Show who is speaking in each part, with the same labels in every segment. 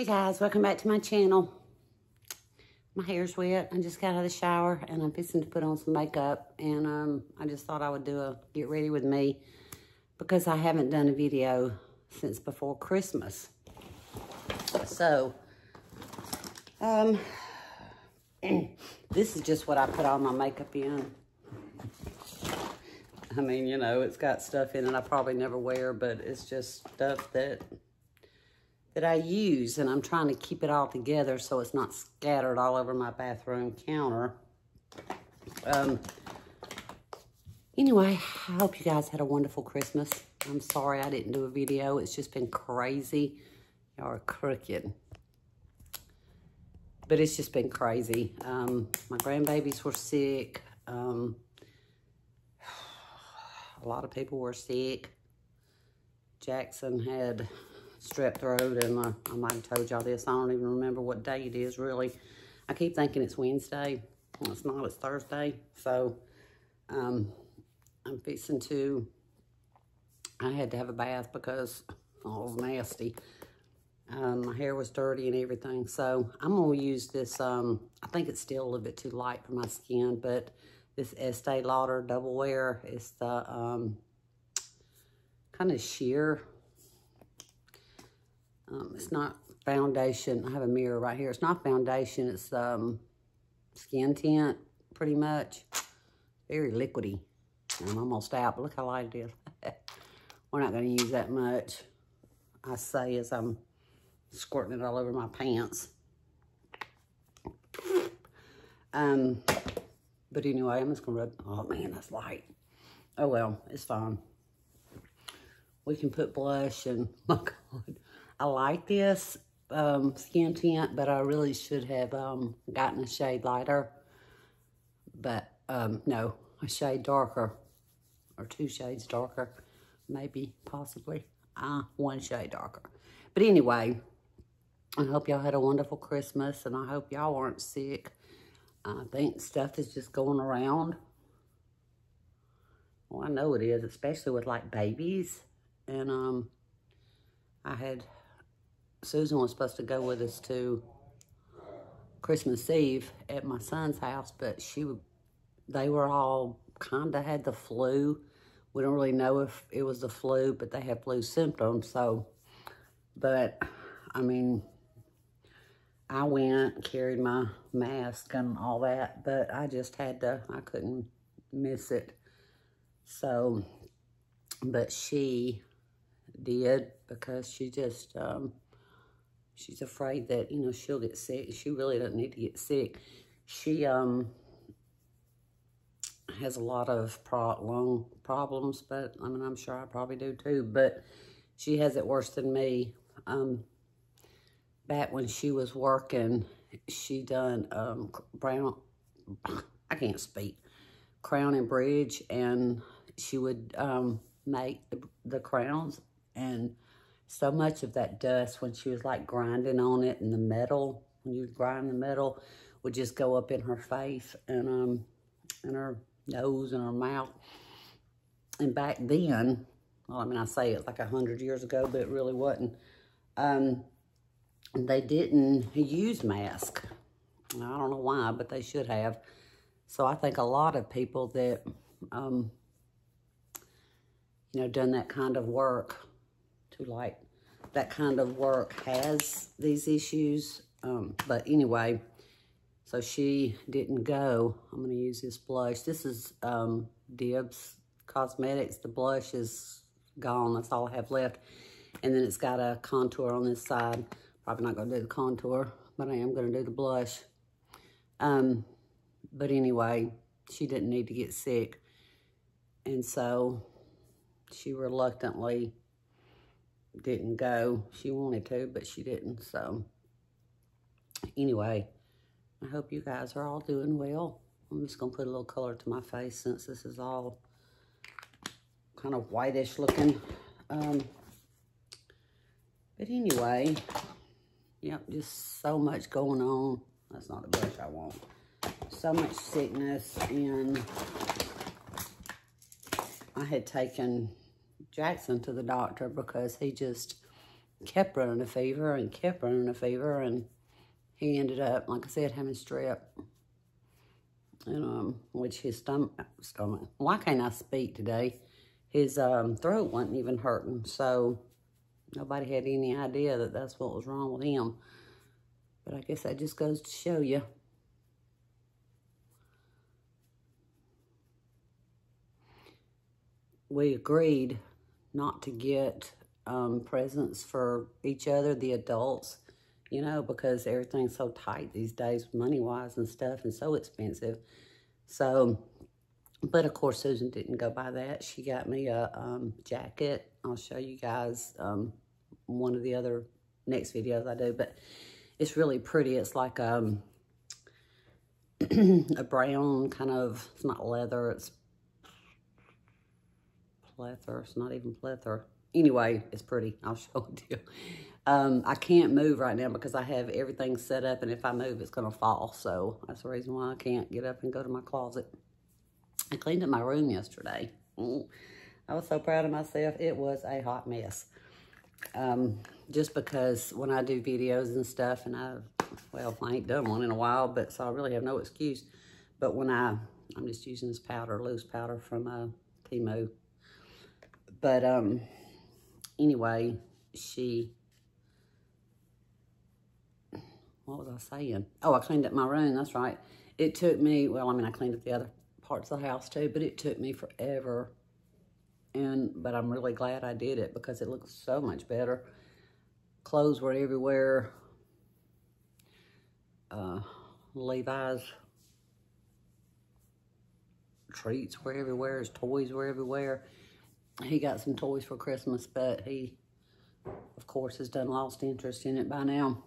Speaker 1: Hey guys, welcome back to my channel. My hair's wet. I just got out of the shower and I'm fixing to put on some makeup. And um, I just thought I would do a get ready with me because I haven't done a video since before Christmas. So, um, this is just what I put all my makeup in. I mean, you know, it's got stuff in it I probably never wear, but it's just stuff that that I use, and I'm trying to keep it all together so it's not scattered all over my bathroom counter. Um, anyway, I hope you guys had a wonderful Christmas. I'm sorry I didn't do a video. It's just been crazy. Y'all are crooked. But it's just been crazy. Um, my grandbabies were sick. Um, a lot of people were sick. Jackson had strep throat, and uh, I might have told y'all this. I don't even remember what day it is, really. I keep thinking it's Wednesday. Well, it's not. It's Thursday. So, um, I'm fixing to... I had to have a bath because oh, it was nasty. Um, my hair was dirty and everything. So, I'm going to use this... Um, I think it's still a little bit too light for my skin, but this Estee Lauder Double Wear is the um, kind of sheer um, it's not foundation. I have a mirror right here. It's not foundation. It's um, skin tint, pretty much. Very liquidy. I'm almost out, but look how light it is. We're not going to use that much. I say as I'm squirting it all over my pants. Um, but anyway, I'm just going to rub. Oh, man, that's light. Oh, well, it's fine. We can put blush and, my God. I like this um, skin tint, but I really should have um, gotten a shade lighter. But um, no, a shade darker or two shades darker, maybe, possibly. Uh, one shade darker. But anyway, I hope y'all had a wonderful Christmas and I hope y'all weren't sick. I think stuff is just going around. Well, I know it is, especially with like babies. And um, I had Susan was supposed to go with us to Christmas Eve at my son's house, but she, they were all kind of had the flu. We don't really know if it was the flu, but they had flu symptoms. So, but I mean, I went, carried my mask and all that, but I just had to, I couldn't miss it. So, but she did because she just, um, She's afraid that, you know, she'll get sick. She really doesn't need to get sick. She um has a lot of pro lung problems, but I mean, I'm sure I probably do too, but she has it worse than me. Um, back when she was working, she done um, brown, I can't speak, crown and bridge, and she would um, make the, the crowns and so much of that dust when she was like grinding on it and the metal, when you grind the metal, would just go up in her face and um and her nose and her mouth. And back then, well, I mean, I say it like a hundred years ago, but it really wasn't. Um, they didn't use mask. I don't know why, but they should have. So I think a lot of people that, um, you know, done that kind of work to like that kind of work has these issues. Um, but anyway, so she didn't go. I'm going to use this blush. This is um, Dibs Cosmetics. The blush is gone. That's all I have left. And then it's got a contour on this side. Probably not going to do the contour, but I am going to do the blush. Um, but anyway, she didn't need to get sick. And so she reluctantly didn't go. She wanted to, but she didn't. So anyway, I hope you guys are all doing well. I'm just going to put a little color to my face since this is all kind of whitish looking. Um, but anyway, yep, just so much going on. That's not the brush I want. So much sickness and I had taken Jackson to the doctor because he just kept running a fever and kept running a fever. And he ended up, like I said, having strep. And, um, which his stomach, stomach, why can't I speak today? His um, throat wasn't even hurting. So nobody had any idea that that's what was wrong with him. But I guess that just goes to show you. We agreed not to get um, presents for each other, the adults, you know, because everything's so tight these days, money-wise and stuff, and so expensive. So, but of course, Susan didn't go by that. She got me a um, jacket. I'll show you guys um, one of the other next videos I do, but it's really pretty. It's like um, a brown kind of, it's not leather, it's pleather. It's not even pleather. Anyway, it's pretty. I'll show it to you. Um, I can't move right now because I have everything set up, and if I move, it's going to fall. So that's the reason why I can't get up and go to my closet. I cleaned up my room yesterday. Mm. I was so proud of myself. It was a hot mess. Um, just because when I do videos and stuff, and I, well, I ain't done one in a while, but so I really have no excuse. But when I, I'm just using this powder, loose powder from uh, Temu. But um, anyway, she, what was I saying? Oh, I cleaned up my room, that's right. It took me, well, I mean, I cleaned up the other parts of the house too, but it took me forever. And, but I'm really glad I did it because it looks so much better. Clothes were everywhere. Uh, Levi's treats were everywhere. His toys were everywhere he got some toys for Christmas, but he, of course, has done lost interest in it by now.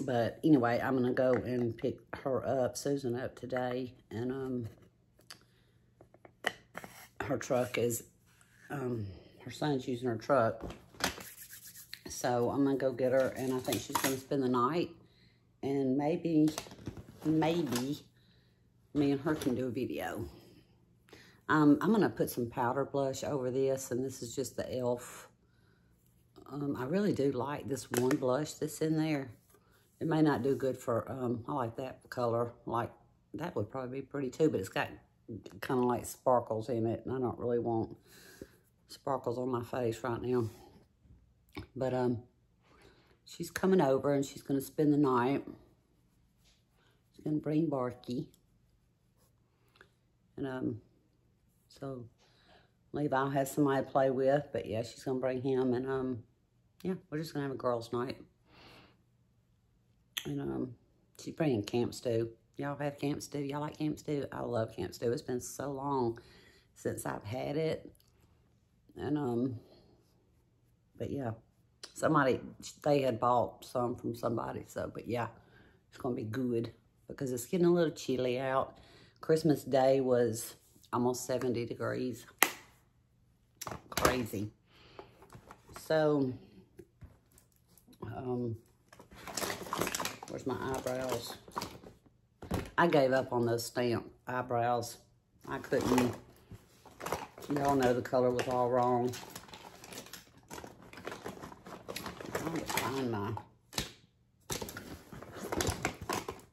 Speaker 1: But anyway, I'm going to go and pick her up, Susan up today. And um, her truck is, um, her son's using her truck. So I'm going to go get her, and I think she's going to spend the night. And maybe, maybe, me and her can do a video. Um, I'm going to put some powder blush over this, and this is just the e.l.f. Um, I really do like this one blush that's in there. It may not do good for, um, I like that color. Like, that would probably be pretty too, but it's got kind of like sparkles in it, and I don't really want sparkles on my face right now. But, um, she's coming over, and she's going to spend the night. She's going to bring Barkley. And, um, so Levi has somebody to play with, but yeah, she's to bring him. And, um, yeah, we're just to have a girls' night. And, um, she's bringing camp stew. Y'all have camp stew? Y'all like camp stew? I love camp stew. It's been so long since I've had it. And, um, but yeah, somebody, they had bought some from somebody. So, but yeah, it's to be good because it's getting a little chilly out. Christmas Day was almost 70 degrees. Crazy. So, um, where's my eyebrows? I gave up on those stamp eyebrows. I couldn't, y'all know the color was all wrong. I'm to find my,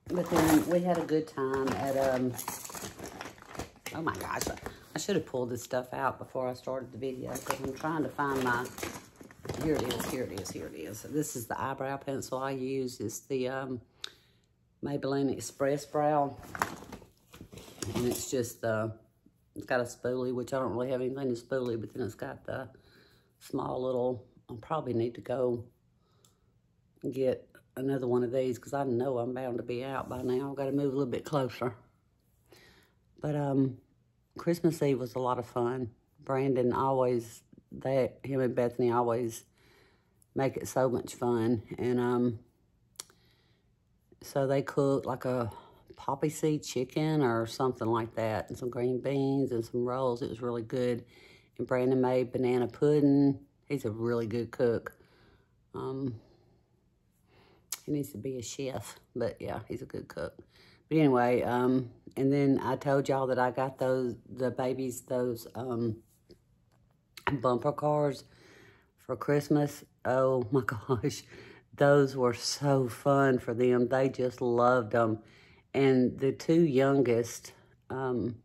Speaker 1: but then we had a good time at, um, Oh my gosh, I should have pulled this stuff out before I started the video because I'm trying to find my, here it is, here it is, here it is. This is the eyebrow pencil I use. It's the um, Maybelline Express Brow. And it's just, uh, it's got a spoolie, which I don't really have anything to spoolie, but then it's got the small little, I'll probably need to go get another one of these because I know I'm bound to be out by now. I've got to move a little bit closer. But um, Christmas Eve was a lot of fun. Brandon always, they, him and Bethany always make it so much fun. And um, so they cooked like a poppy seed chicken or something like that, and some green beans and some rolls. It was really good. And Brandon made banana pudding. He's a really good cook. Um, he needs to be a chef, but yeah, he's a good cook. But anyway, um, and then I told y'all that I got those, the babies, those um, bumper cars for Christmas. Oh my gosh, those were so fun for them. They just loved them. And the two youngest, um,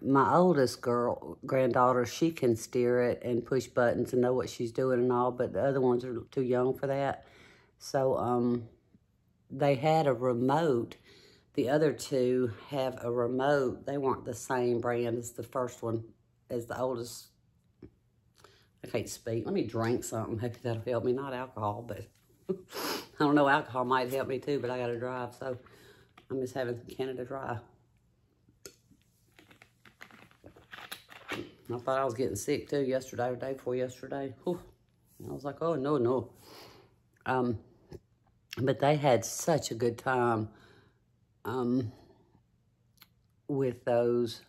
Speaker 1: my oldest girl, granddaughter, she can steer it and push buttons and know what she's doing and all, but the other ones are too young for that. So um, they had a remote. The other two have a remote. They weren't the same brand as the first one, as the oldest. I can't speak. Let me drink something. Maybe that'll help me. Not alcohol, but I don't know. Alcohol might help me too, but I got to drive, so I'm just having some Canada Dry. I thought I was getting sick too yesterday or day before yesterday. Whew. I was like, oh, no, no. Um, but they had such a good time um, with those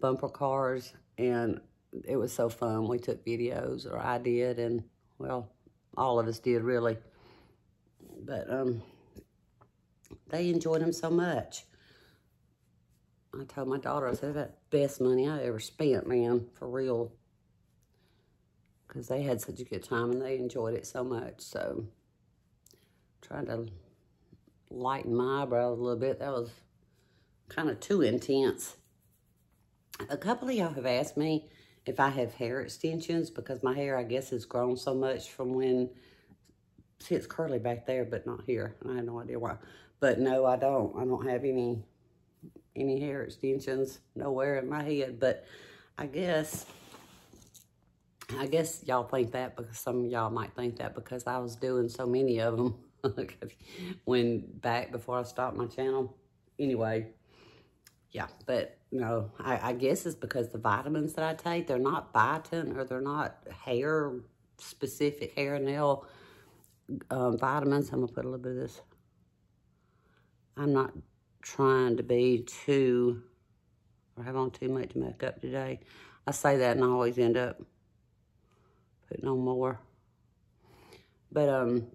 Speaker 1: bumper cars. And it was so fun. We took videos, or I did, and, well, all of us did, really. But um, they enjoyed them so much. I told my daughter, I said, that best money I ever spent, man, for real. Because they had such a good time and they enjoyed it so much. So, trying to lighten my eyebrows a little bit. That was kind of too intense. A couple of y'all have asked me if I have hair extensions because my hair, I guess, has grown so much from when, see, it's curly back there, but not here. I have no idea why. But no, I don't. I don't have any any hair extensions nowhere in my head. But I guess, I guess y'all think that because some of y'all might think that because I was doing so many of them when back before I stopped my channel. Anyway, yeah, but no, I, I guess it's because the vitamins that I take, they're not biotin or they're not hair specific hair and nail um, vitamins. I'm to put a little bit of this. I'm not trying to be too, or have on too much makeup today. I say that and I always end up putting on more. But, um,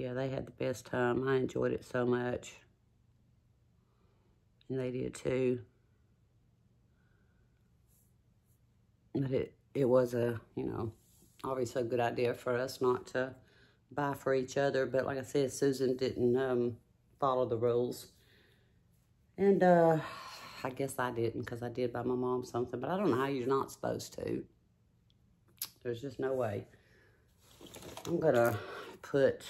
Speaker 1: yeah, they had the best time. I enjoyed it so much. And they did too. But it, it was a, you know, obviously a good idea for us not to buy for each other. But like I said, Susan didn't um, follow the rules. And uh, I guess I didn't because I did buy my mom something. But I don't know how you're not supposed to. There's just no way. I'm going to put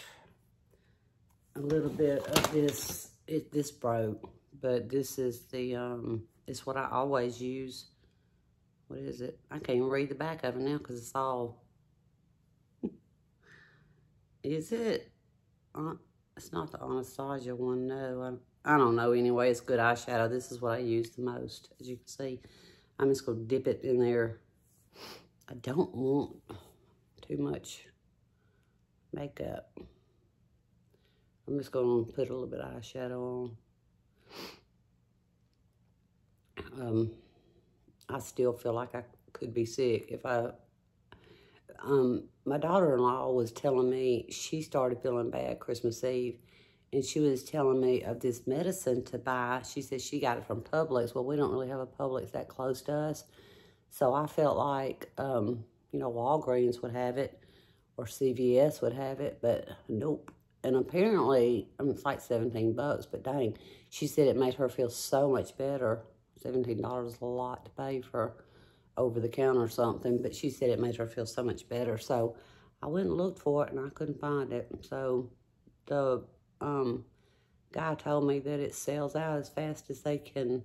Speaker 1: a little bit of this. It, this broke. But this is the, um, it's what I always use. What is it? I can't even read the back of it now because it's all is it? Uh, it's not the Anastasia one, no. I, I don't know anyway. It's good eyeshadow. This is what I use the most, as you can see. I'm just going to dip it in there. I don't want too much makeup. I'm just going to put a little bit of eyeshadow on. Um, I still feel like I could be sick if I um, my daughter-in-law was telling me she started feeling bad Christmas Eve, and she was telling me of this medicine to buy. She said she got it from Publix. Well, we don't really have a Publix that close to us, so I felt like, um, you know, Walgreens would have it or CVS would have it, but nope. And apparently, it's like 17 bucks, but dang, she said it made her feel so much better. $17 is a lot to pay for over the counter or something, but she said it made her feel so much better. So I went and looked for it and I couldn't find it. So the um, guy told me that it sells out as fast as they can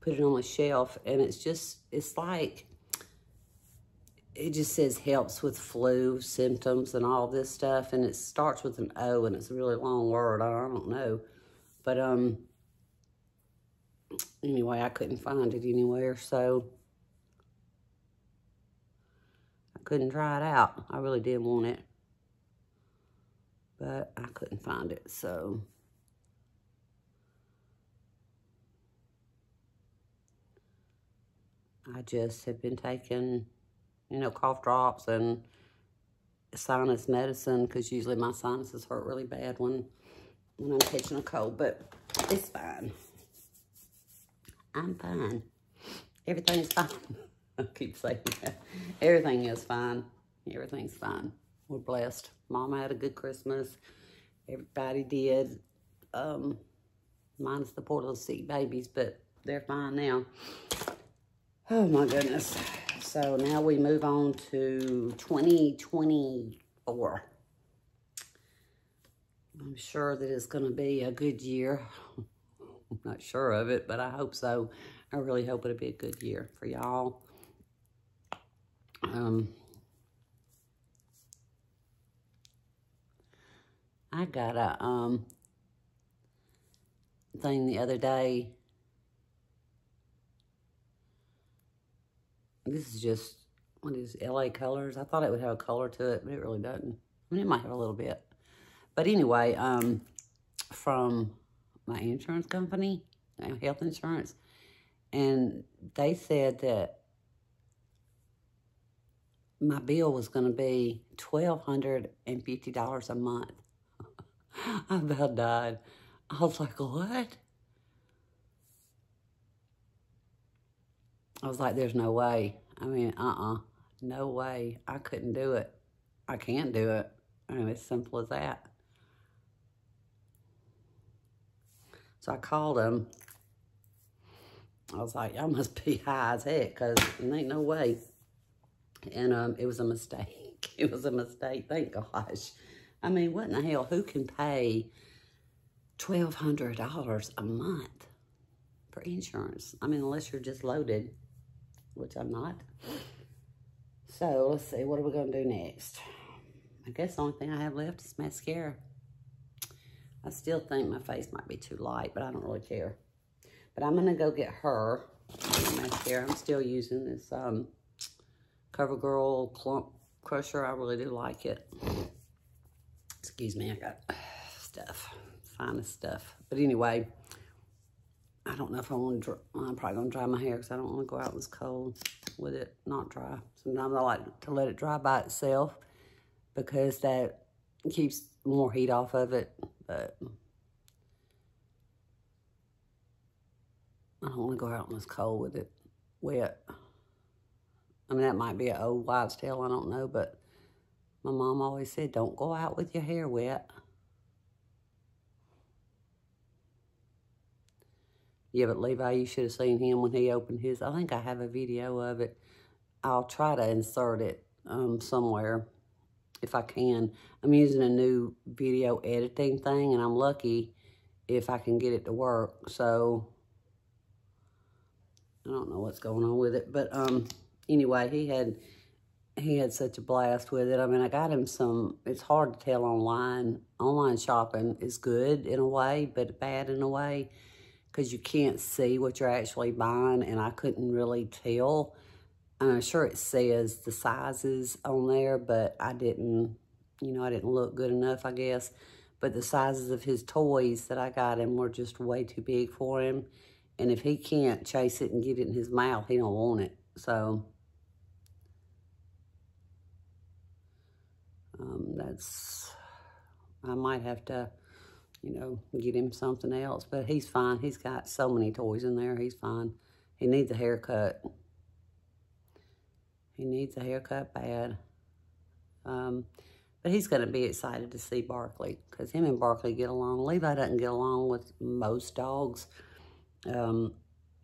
Speaker 1: put it on the shelf. And it's just, it's like, it just says helps with flu symptoms and all this stuff. And it starts with an O and it's a really long word. I don't know. But um, anyway, I couldn't find it anywhere. So I couldn't try it out. I really did want it. But I couldn't find it, so... I just have been taking, you know, cough drops and sinus medicine because usually my sinuses hurt really bad when, when I'm catching a cold, but it's fine. I'm fine. Everything's fine. I keep saying that. Everything is fine. Everything's fine. We're blessed. Mama had a good Christmas. Everybody did. Um, minus the poor little sick babies, but they're fine now. Oh my goodness. So now we move on to 2024. I'm sure that it's going to be a good year. I'm not sure of it, but I hope so. I really hope it'll be a good year for y'all. Um, I got a um thing the other day. This is just one of these LA colors. I thought it would have a color to it, but it really doesn't. I mean, it might have a little bit. But anyway, um, from my insurance company, health insurance, and they said that my bill was going to be $1,250 a month. I about died. I was like, what? I was like, there's no way. I mean, uh-uh. No way. I couldn't do it. I can't do it. I mean, it's simple as that. So I called him. I was like, y'all must be high as heck because there ain't no way. And um, it was a mistake. It was a mistake. Thank gosh. I mean, what in the hell? Who can pay $1,200 a month for insurance? I mean, unless you're just loaded, which I'm not. So, let's see. What are we going to do next? I guess the only thing I have left is mascara. I still think my face might be too light, but I don't really care. But I'm going to go get her mascara. I'm still using this um, CoverGirl Clump Crusher. I really do like it. Excuse me, I got stuff, finest stuff. But anyway, I don't know if I want to, I'm probably going to dry my hair because I don't want to go out in this cold with it not dry. Sometimes I like to let it dry by itself because that keeps more heat off of it. But I don't want to go out in this cold with it wet. I mean, that might be an old wives' tale, I don't know, but my mom always said, don't go out with your hair wet. Yeah, but Levi, you should have seen him when he opened his. I think I have a video of it. I'll try to insert it um, somewhere if I can. I'm using a new video editing thing, and I'm lucky if I can get it to work. So, I don't know what's going on with it. But um, anyway, he had he had such a blast with it. I mean, I got him some, it's hard to tell online. Online shopping is good in a way, but bad in a way because you can't see what you're actually buying, and I couldn't really tell. I'm sure it says the sizes on there, but I didn't, you know, I didn't look good enough, I guess. But the sizes of his toys that I got him were just way too big for him. And if he can't chase it and get it in his mouth, he don't want it. So um, that's, I might have to, you know, get him something else. But he's fine. He's got so many toys in there. He's fine. He needs a haircut. He needs a haircut bad. Um, but he's going to be excited to see Barkley because him and Barkley get along. Levi doesn't get along with most dogs. Um,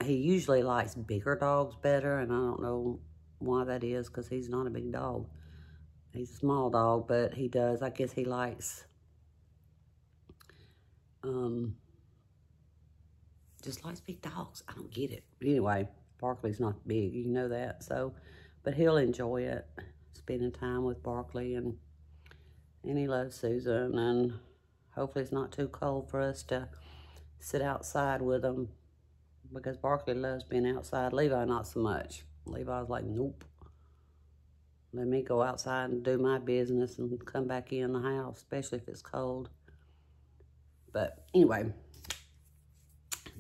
Speaker 1: he usually likes bigger dogs better, and I don't know why that is because he's not a big dog. He's a small dog, but he does. I guess he likes, um, just likes big dogs. I don't get it. But anyway, Barkley's not big. You know that. So, but he'll enjoy it, spending time with Barkley. And, and he loves Susan. And hopefully it's not too cold for us to sit outside with him because Barkley loves being outside. Levi, not so much. Levi's like, nope. Let me go outside and do my business and come back in the house, especially if it's cold. But anyway,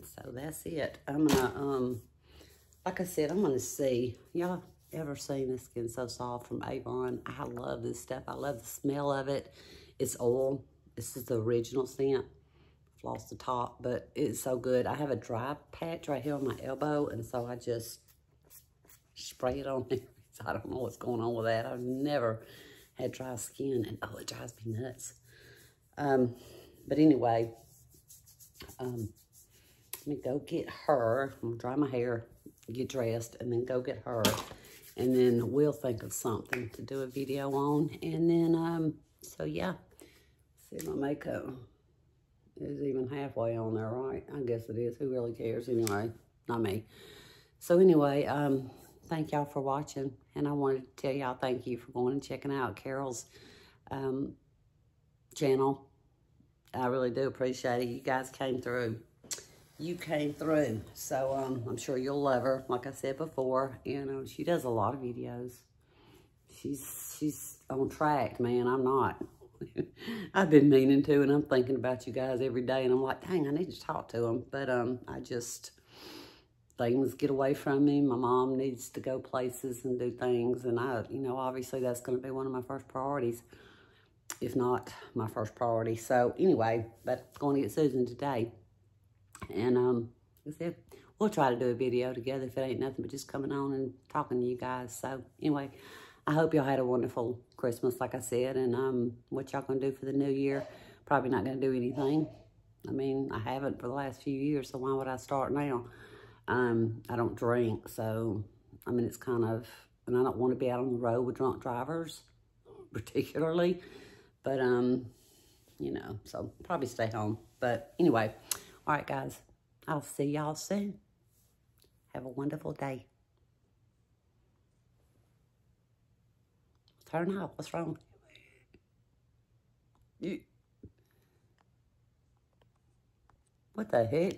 Speaker 1: so that's it. I'm gonna, um, like I said, I'm gonna see. Y'all ever seen this Skin So Soft from Avon? I love this stuff. I love the smell of it. It's oil. This is the original scent. lost the top, but it's so good. I have a dry patch right here on my elbow, and so I just spray it on there. I don't know what's going on with that. I've never had dry skin, and oh, it drives me nuts. Um, but anyway, um, let me go get her. I'm gonna dry my hair, get dressed, and then go get her. And then we'll think of something to do a video on. And then, um, so yeah, see my makeup is even halfway on there, right? I guess it is. Who really cares anyway? Not me. So anyway, um, thank y'all for watching. And I wanted to tell y'all thank you for going and checking out Carol's um, channel. I really do appreciate it. You guys came through. You came through. So um, I'm sure you'll love her, like I said before. You know, she does a lot of videos. She's, she's on track, man. I'm not. I've been meaning to, and I'm thinking about you guys every day, and I'm like, dang, I need to talk to them. But um, I just, things get away from me. My mom needs to go places and do things, and I, you know, obviously that's going to be one of my first priorities, if not my first priority. So anyway, but going to get Susan today, and um, like I said, we'll try to do a video together if it ain't nothing but just coming on and talking to you guys. So anyway, I hope y'all had a wonderful Christmas, like I said, and um, what y'all gonna do for the new year? Probably not gonna do anything. I mean, I haven't for the last few years, so why would I start now? Um, I don't drink, so, I mean, it's kind of, and I don't want to be out on the road with drunk drivers, particularly, but, um, you know, so probably stay home. But anyway, all right, guys, I'll see y'all soon. Have a wonderful day. Turn off. What's wrong? What the heck?